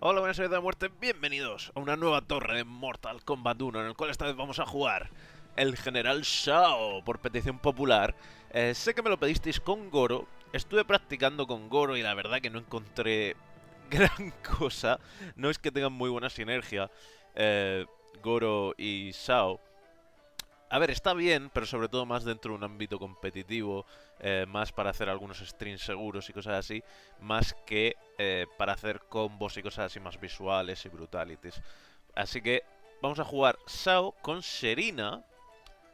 Hola, buenas noches de muerte, bienvenidos a una nueva torre de Mortal Kombat 1 en el cual esta vez vamos a jugar el General Shao por petición popular. Eh, sé que me lo pedisteis con Goro, estuve practicando con Goro y la verdad que no encontré gran cosa. No es que tengan muy buena sinergia eh, Goro y Shao. A ver, está bien, pero sobre todo más dentro de un ámbito competitivo, eh, más para hacer algunos streams seguros y cosas así, más que eh, para hacer combos y cosas así más visuales y brutalities. Así que vamos a jugar Sao con Serina,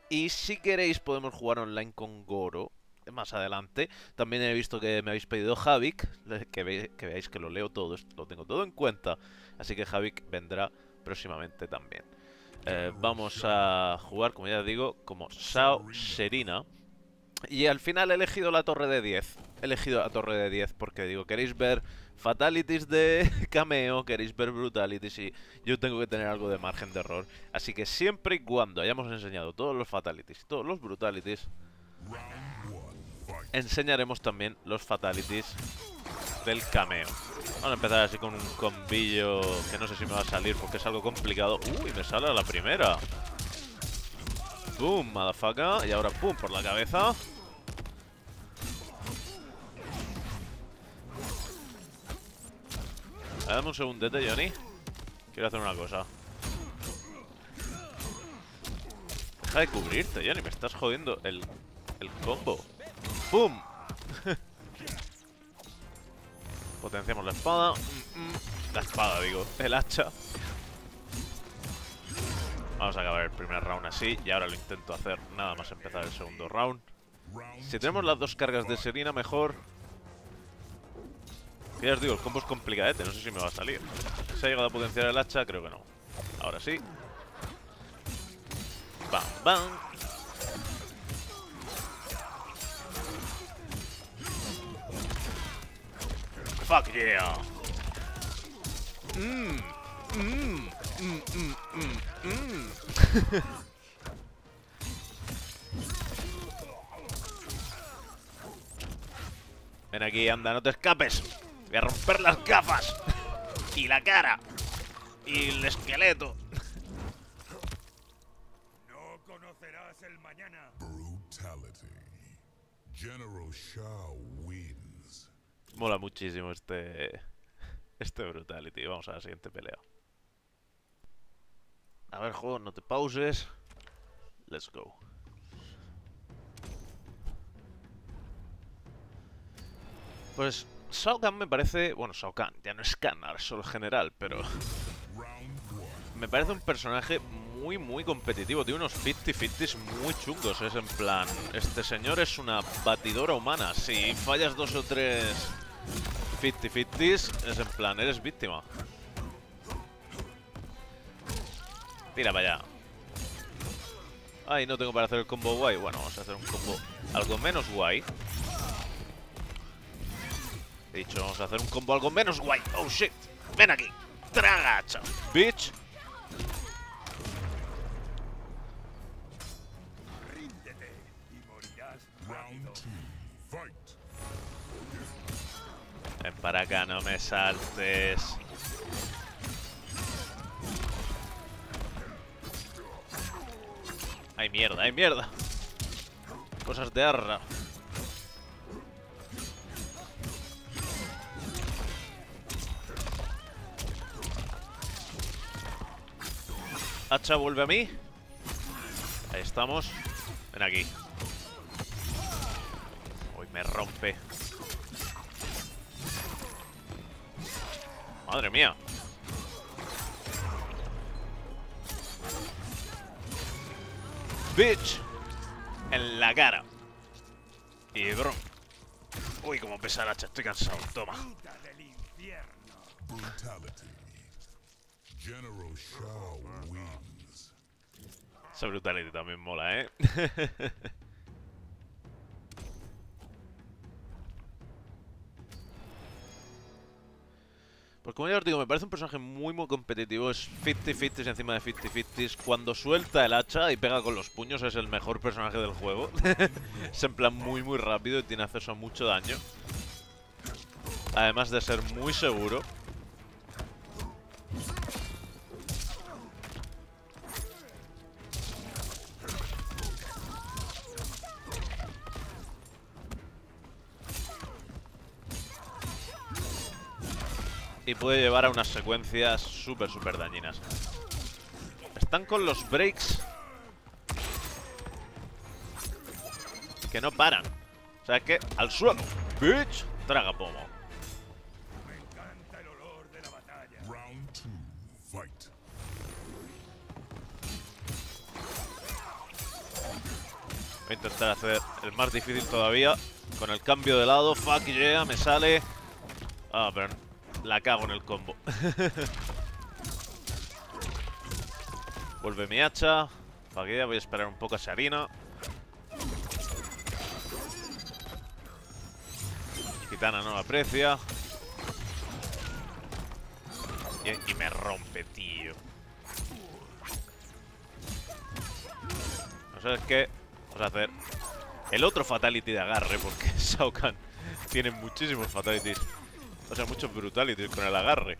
y si queréis podemos jugar online con Goro más adelante. También he visto que me habéis pedido Javik, que, que veáis que lo leo todo, lo tengo todo en cuenta, así que Javik vendrá próximamente también. Eh, vamos a jugar, como ya digo, como Sao Serina. Y al final he elegido la torre de 10. He elegido la torre de 10 porque digo, queréis ver fatalities de cameo, queréis ver brutalities y yo tengo que tener algo de margen de error. Así que siempre y cuando hayamos enseñado todos los fatalities todos los brutalities, enseñaremos también los fatalities del cameo. Vamos a empezar así con un combillo que no sé si me va a salir porque es algo complicado. Uy, me sale a la primera. Boom, motherfucker. Y ahora boom por la cabeza. Dame un segundete, Johnny. Quiero hacer una cosa. Deja de cubrirte, Johnny. Me estás jodiendo el, el combo. ¡Pum! Potenciamos la espada. Mm, mm. La espada, digo. El hacha. Vamos a acabar el primer round así. Y ahora lo intento hacer nada más empezar el segundo round. Si tenemos las dos cargas de Serina, mejor. Ya os digo, el combo es complicadete. No sé si me va a salir. ¿Se ha llegado a potenciar el hacha? Creo que no. Ahora sí. Bam, bam. Fuck yeah. Mmm. Mmm. Mmm. Mmm. Mmm. Mmm. Ven aquí, anda, no te escapes. Voy a romper las gafas. Y la cara. Y el esqueleto. No conocerás el mañana. Brutality. General Shao wins. Mola muchísimo este... Este Brutality. Vamos a la siguiente pelea. A ver, juego, no te pauses. Let's go. Pues Shao Kahn me parece... Bueno, Shao Kahn, ya no es Kahn, ahora solo general, pero... Me parece un personaje muy, muy competitivo. Tiene unos 50-50s muy chungos. Es en plan... Este señor es una batidora humana. Si fallas dos o tres 50-50s, es en plan, eres víctima. Tira para allá. Ay, no tengo para hacer el combo guay. Bueno, vamos a hacer un combo algo menos guay. He dicho, vamos a hacer un combo algo menos guay. Oh, shit. Ven aquí. Traga, chao. Bitch. Ríndete y morirás Round two. Fight. Para acá, no me saltes. Ay, mierda, ay, mierda. Cosas de arra. Hacha vuelve a mí. Ahí estamos. Ven aquí. Madre mía. Bitch. En la cara. Y bro. Uy, como pesa el hacha. Estoy cansado. Toma. Esa brutality también mola, ¿eh? Pues como ya os digo, me parece un personaje muy muy competitivo. Es 50-50 encima de 50-50. Cuando suelta el hacha y pega con los puños es el mejor personaje del juego. es en plan muy muy rápido y tiene acceso a mucho daño. Además de ser muy seguro. Puede llevar a unas secuencias súper, súper dañinas. Están con los breaks que no paran. O sea que al suelo. Bitch, traga pomo. Voy a intentar hacer el más difícil todavía. Con el cambio de lado. Fuck yeah, me sale. Ah, pero la cago en el combo. Vuelve mi hacha. Yeah, voy a esperar un poco a Sarina. Kitana no la aprecia. Y, y me rompe, tío. No sabes qué. Vamos a hacer el otro fatality de agarre, porque Shao Kahn tiene muchísimos fatalities. O sea, muchos brutalities con el agarre.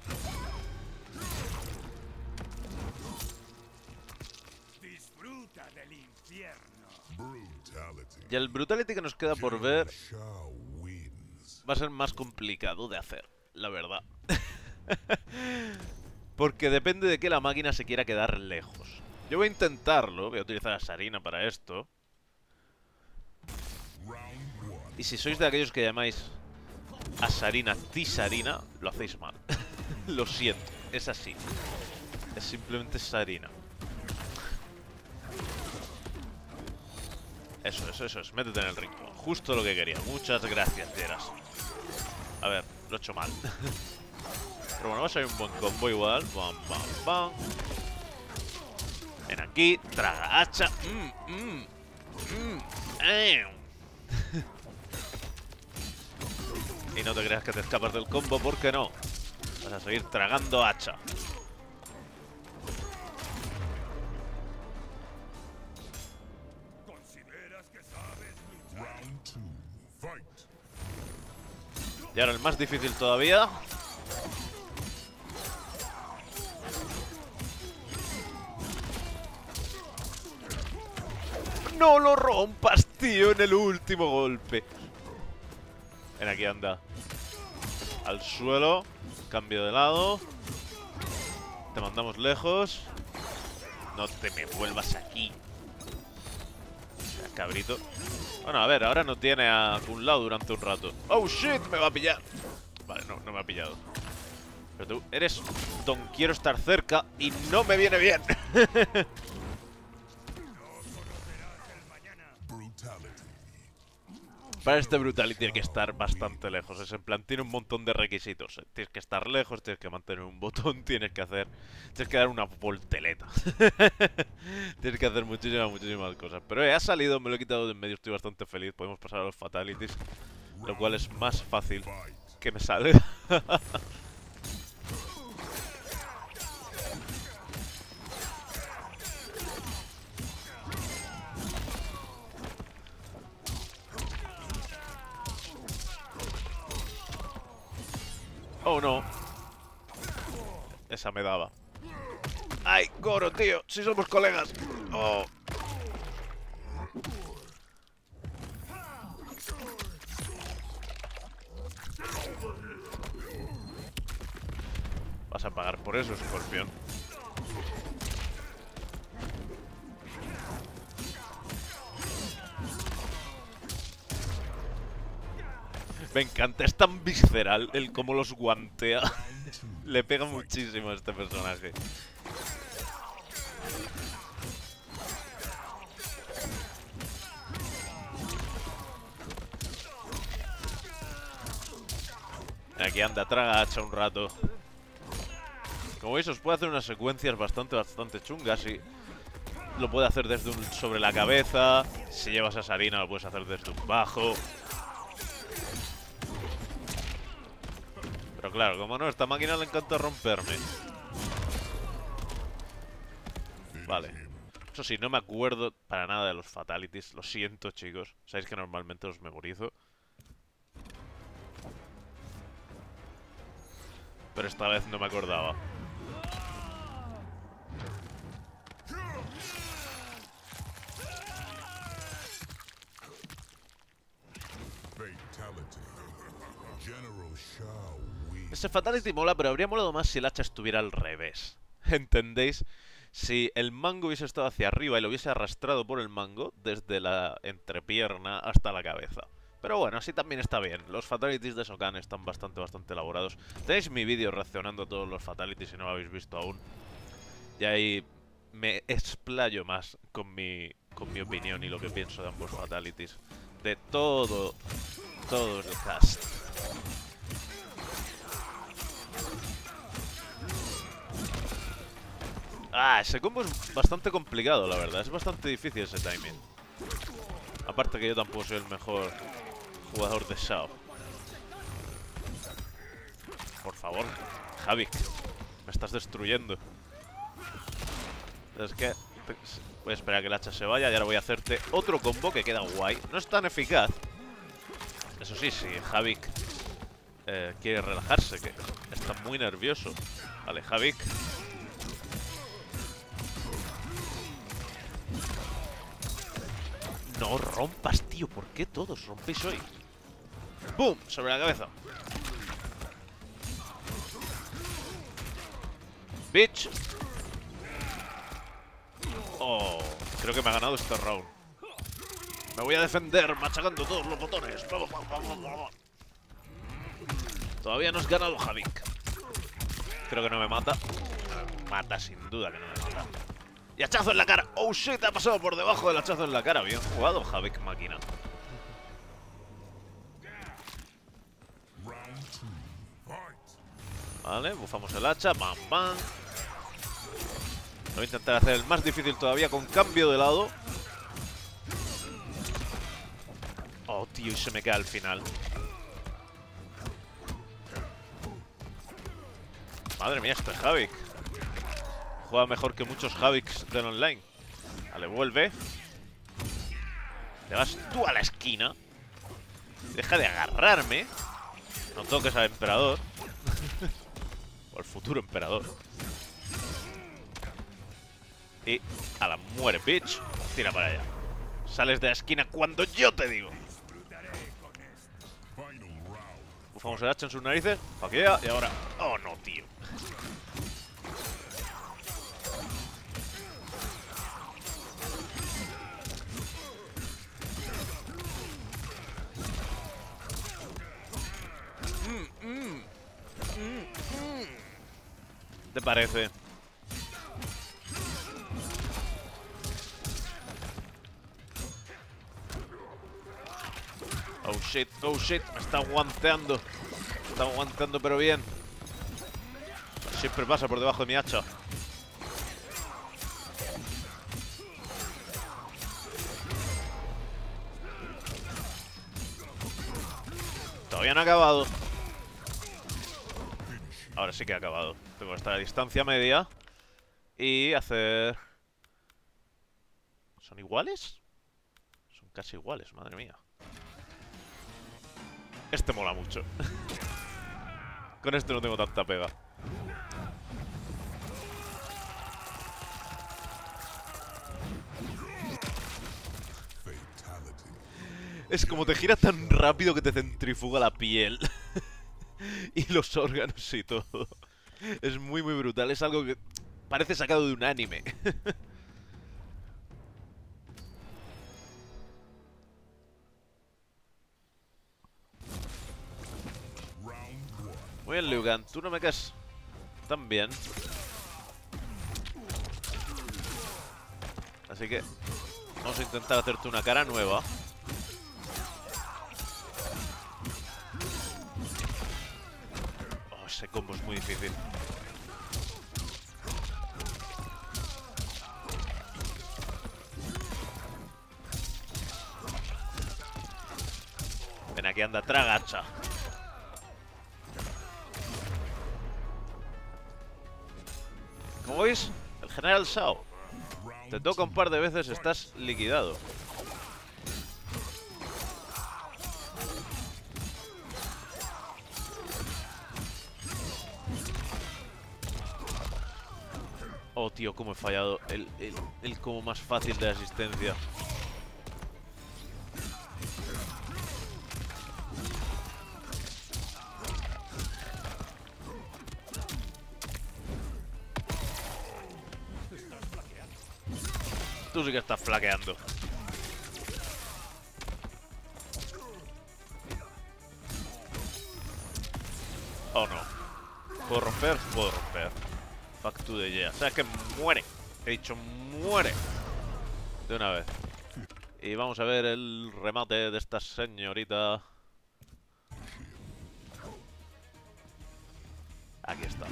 Disfruta del infierno. Brutality. Y el brutality que nos queda por ver va a ser más complicado de hacer, la verdad. Porque depende de que la máquina se quiera quedar lejos. Yo voy a intentarlo, voy a utilizar a Sarina para esto. Y si sois de aquellos que llamáis a Sarina Tisarina, lo hacéis mal. lo siento, es así. Es simplemente Sarina. Eso, eso, eso es. Métete en el ritmo. Justo lo que quería. Muchas gracias, Jeras. A ver, lo he hecho mal. Pero bueno, va a salir un buen combo igual. Bam, bam, bam. Ven aquí, traga hacha. Mm, mm, mm, Y no te creas que te escapas del combo, porque no. Vas a seguir tragando hacha. Y ahora el más difícil todavía. ¡No lo rompas, tío! En el último golpe. Ven aquí, anda. Al suelo. Cambio de lado. Te mandamos lejos. No te me vuelvas aquí. Cabrito. Bueno, a ver, ahora no tiene a un lado durante un rato. ¡Oh, shit! Me va a pillar. Vale, no, no me ha pillado. Pero tú eres don quiero estar cerca y no me viene bien. Para este Brutality hay que estar bastante lejos. Es en plan, tiene un montón de requisitos. Tienes que estar lejos, tienes que mantener un botón, tienes que hacer... Tienes que dar una volteleta. tienes que hacer muchísimas, muchísimas cosas. Pero eh, ha salido, me lo he quitado de en medio, estoy bastante feliz. Podemos pasar a los Fatalities, lo cual es más fácil que me salga. Oh no. Esa me daba. ¡Ay, Goro, tío! ¡Si somos colegas! ¡Oh! Vas a pagar por eso, escorpión. Me encanta, es tan visceral el cómo los guantea. Le pega muchísimo a este personaje. Aquí anda, traga hacha un rato. Como veis, os puede hacer unas secuencias bastante, bastante chungas y lo puede hacer desde un sobre la cabeza. Si llevas a Sarina, lo puedes hacer desde un bajo. Claro, como no, esta máquina le encanta romperme. Vale. Eso sí, no me acuerdo para nada de los fatalities. Lo siento, chicos. Sabéis que normalmente los memorizo. Pero esta vez no me acordaba. Ese Fatality mola, pero habría molado más si el hacha estuviera al revés. ¿Entendéis? Si el mango hubiese estado hacia arriba y lo hubiese arrastrado por el mango, desde la entrepierna hasta la cabeza. Pero bueno, así también está bien. Los fatalities de Sokan están bastante, bastante elaborados. Tenéis mi vídeo reaccionando a todos los fatalities si no lo habéis visto aún. Y ahí me explayo más con mi, con mi opinión y lo que pienso de ambos fatalities. De todo, todo el cast. Ah, ese combo es bastante complicado, la verdad. Es bastante difícil ese timing. Aparte que yo tampoco soy el mejor jugador de Shao. Por favor, Javik. Me estás destruyendo. Es que... Voy a esperar a que el hacha se vaya y ahora voy a hacerte otro combo que queda guay. No es tan eficaz. Eso sí, si Javik eh, quiere relajarse, que está muy nervioso. Vale, Javik. No rompas, tío. ¿Por qué todos rompéis hoy? ¡Bum! Sobre la cabeza. Bitch. Oh, creo que me ha ganado este round. Me voy a defender machacando todos los botones. Vamos, vamos, vamos. Todavía no has ganado Javik. Creo que no me mata. Mata, sin duda que no me mata. Y hachazo en la cara. Oh shit, ha pasado por debajo del hachazo en la cara. Bien jugado, Javik máquina. Vale, bufamos el hacha. Bam, bam. Voy a intentar hacer el más difícil todavía con cambio de lado. Oh, tío, y se me queda al final. Madre mía, este Javik. Juega mejor que muchos Javiks del online. Vale, vuelve. Te vas tú a la esquina. Deja de agarrarme. No toques al emperador. o al futuro emperador. Y a la muere, bitch. Tira para allá. Sales de la esquina cuando yo te digo. Bufamos el hacha en sus narices. Paquea y ahora. Oh no, tío. ¿Te parece? Oh shit, oh shit, me está aguanteando. Me está aguanteando pero bien. Siempre pasa por debajo de mi hacha. Todavía no ha acabado. Ahora sí que ha acabado. Tengo que estar a distancia media. Y hacer... ¿Son iguales? Son casi iguales, madre mía. Este mola mucho. Con este no tengo tanta pega. Es como te gira tan rápido que te centrifuga la piel. y los órganos y todo. Es muy, muy brutal. Es algo que parece sacado de un anime. Muy bien, Liu Kang. Tú no me caes tan bien. Así que vamos a intentar hacerte una cara nueva. Ese combo es muy difícil. Ven aquí, anda, tragacha. Como veis, el general Shao te toca un par de veces, estás liquidado. tío, cómo he fallado. El, el, como más fácil de asistencia. Tú sí que estás flaqueando. Oh no. ¿Puedo romper? Puedo romper. Back to the yeah. O sea, es que muere. He dicho muere. De una vez. Y vamos a ver el remate de esta señorita. Aquí está.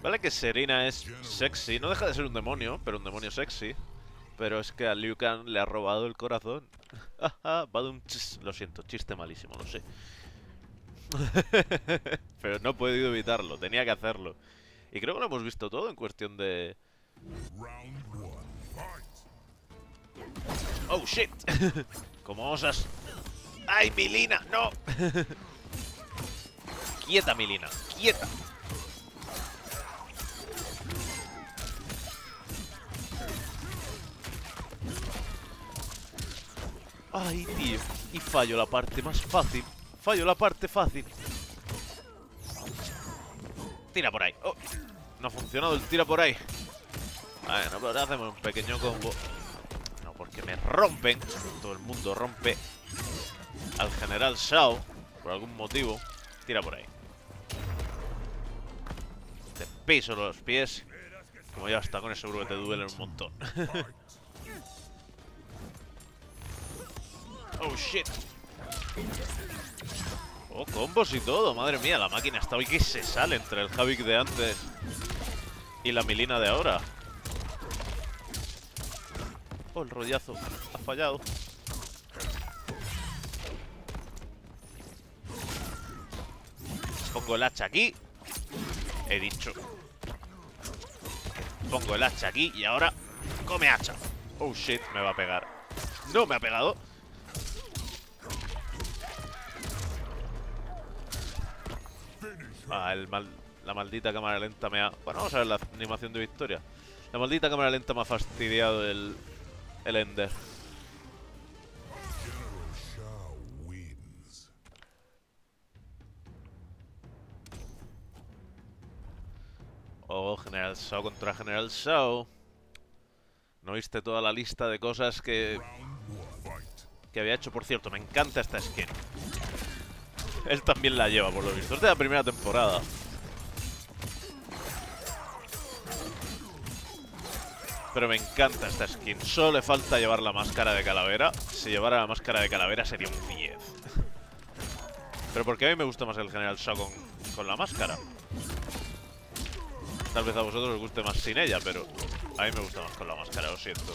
Vale que Serena es sexy, no deja de ser un demonio, pero un demonio sexy. Pero es que a Liu Kang le ha robado el corazón. Badum, chis. Lo siento, chiste malísimo, lo sé. pero no he podido evitarlo, tenía que hacerlo. Y creo que lo hemos visto todo en cuestión de... ¡Oh, shit! Como osas... ¡Ay, Milina! ¡No! quieta, Milina, quieta. Ay, tío. Y fallo la parte más fácil. Fallo la parte fácil. Tira por ahí. Oh, no ha funcionado el tira por ahí. Bueno, pero hacemos un pequeño combo. No, porque me rompen. Todo el mundo rompe al general Shao. Por algún motivo. Tira por ahí. Te piso los pies. Como ya está con eso seguro te duele un montón. oh shit. Oh, combos y todo, madre mía, la máquina está hoy que se sale entre el Havik de antes y la Milina de ahora. Oh, el rollazo, ha fallado. Pongo el hacha aquí. He dicho. Pongo el hacha aquí y ahora come hacha. Oh shit, me va a pegar. No me ha pegado. Ah, el mal- la maldita cámara lenta me ha... Bueno, vamos a ver la animación de victoria. La maldita cámara lenta me ha fastidiado el, el Ender. Oh, General Shao contra General Shao. No viste toda la lista de cosas que, que había hecho. Por cierto, me encanta esta skin. Él también la lleva, por lo visto. Es de la primera temporada. Pero me encanta esta skin. Solo le falta llevar la máscara de calavera. Si llevara la máscara de calavera sería un 10. Pero porque a mí me gusta más el General Shao con, con la máscara. Tal vez a vosotros os guste más sin ella, pero a mí me gusta más con la máscara, lo siento.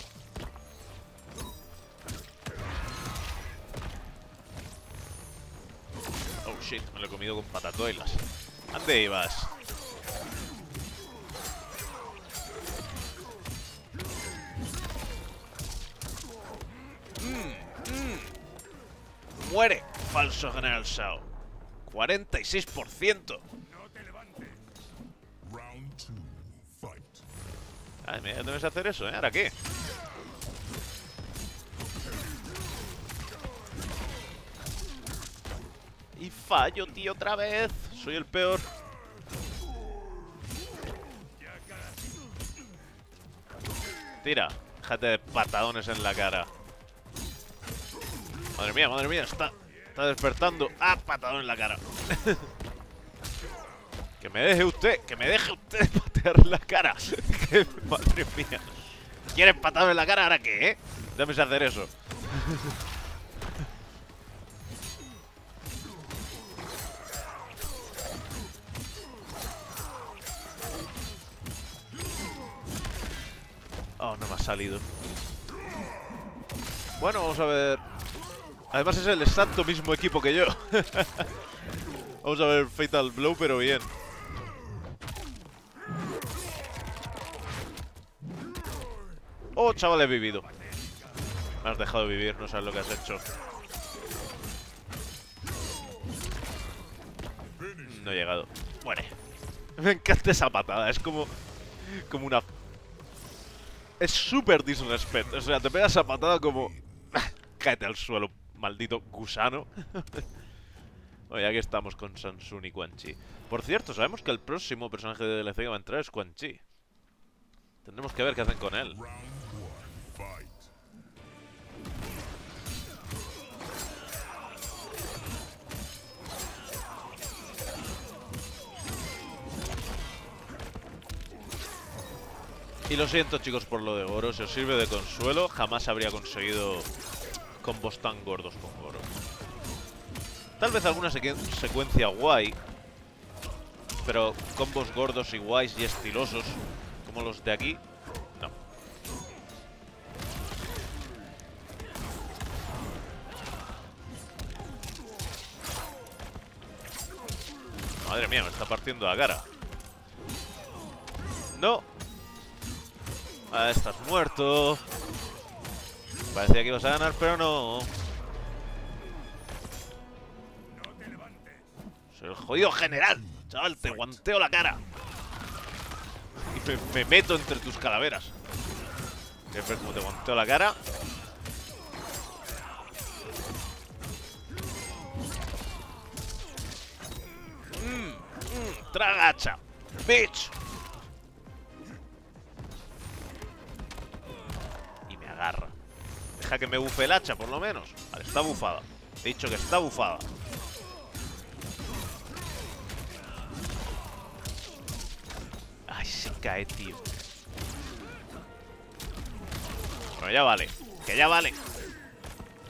Shit, me lo he comido con patatoilas. ¿Dónde ibas? Mm, mm. Muere, falso General Shao. 46%. No te levantes. Round two. Fight. Ay, mira, debes hacer eso, ¿eh? ¿Ahora qué? Y fallo, tío, otra vez. Soy el peor. Tira. Déjate de patadones en la cara. Madre mía, madre mía, está, está despertando. ¡Ah, patadón en la cara! que me deje usted, que me deje usted patear la cara. Madre mía. ¿Quieres patadón en la cara? ¿Ahora qué, eh? Hacer eso. Salido. Bueno, vamos a ver. Además es el exacto mismo equipo que yo. vamos a ver Fatal Blow, pero bien. Oh, chaval, he vivido. Me has dejado vivir, no sabes lo que has hecho. No he llegado. Muere. Me encanta esa patada, es como... Como una... Es súper disrespect. O sea, te pegas esa patada como... Cáete al suelo, maldito gusano. Ya que estamos con Sansun y Quan Chi. Por cierto, sabemos que el próximo personaje de DLC que va a entrar es Quan Chi. Tendremos que ver qué hacen con él. Y lo siento chicos por lo de Goro, si os sirve de consuelo, jamás habría conseguido combos tan gordos con Goro. Tal vez alguna secuencia guay, pero combos gordos y guays y estilosos, como los de aquí, no. Madre mía, me está partiendo la cara. No, Ah, estás muerto. Parecía que ibas a ganar, pero no. Soy el jodido general. Chaval, te guanteo la cara. Y me, me meto entre tus calaveras. ¿Quieres ver te guanteo la cara? Mmm, mmm, tragacha. Bitch. Que me bufe el hacha, por lo menos. Vale, está bufada. He dicho que está bufada. Ay, se cae, tío. Bueno, ya vale. Que ya vale.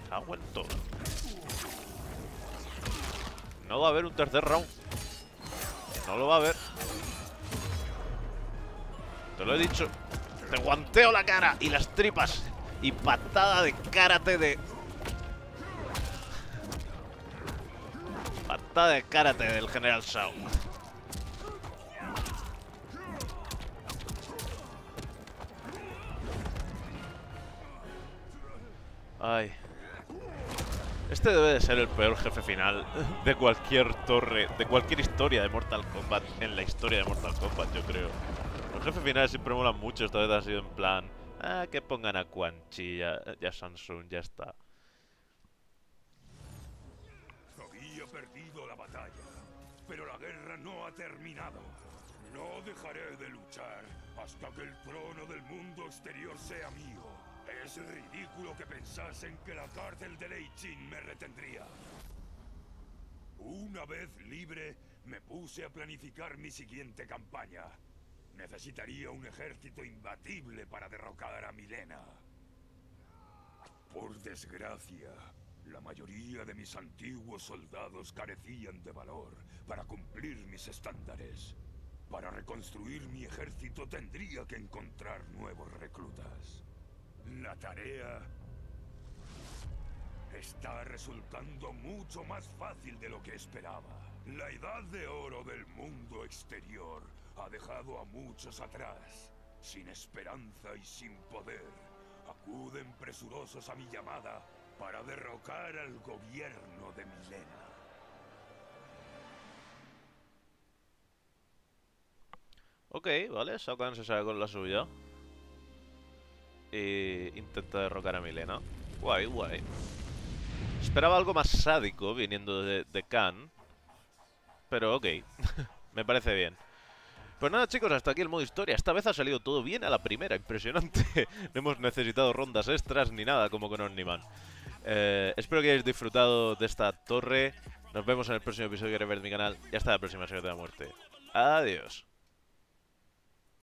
Ha vuelto. No va a haber un tercer round. No lo va a haber. Te lo he dicho. Te guanteo la cara y las tripas. Y patada de karate de... Patada de karate del General Shao. Ay. Este debe de ser el peor jefe final de cualquier torre, de cualquier historia de Mortal Kombat, en la historia de Mortal Kombat, yo creo. Los jefes finales siempre molan mucho, esta vez ha sido en plan, ah, que pongan a Quan Chi, ya, ya Samsung, ya está. Había perdido la batalla, pero la guerra no ha terminado. No dejaré de luchar hasta que el trono del mundo exterior sea mío. Es ridículo que pensasen que la cárcel de Lei Chin me retendría. Una vez libre, me puse a planificar mi siguiente campaña. Necesitaría un ejército imbatible para derrocar a Milena. Por desgracia, la mayoría de mis antiguos soldados carecían de valor para cumplir mis estándares. Para reconstruir mi ejército tendría que encontrar nuevos reclutas. La tarea está resultando mucho más fácil de lo que esperaba. La edad de oro del mundo exterior ha dejado a muchos atrás, sin esperanza y sin poder. Acuden presurosos a mi llamada para derrocar al gobierno de Milena. Ok, vale, Shao Kahn se sale con la suya. Y intenta derrocar a Milena. Guay, guay. Esperaba algo más sádico viniendo de, de Khan. Pero ok, me parece bien. Pues nada chicos, hasta aquí el modo historia. Esta vez ha salido todo bien a la primera, impresionante. no hemos necesitado rondas extras ni nada como con Omniman. Eh, espero que hayáis disfrutado de esta torre. Nos vemos en el próximo episodio de mi canal. Y hasta la próxima, señor de la muerte. Adiós.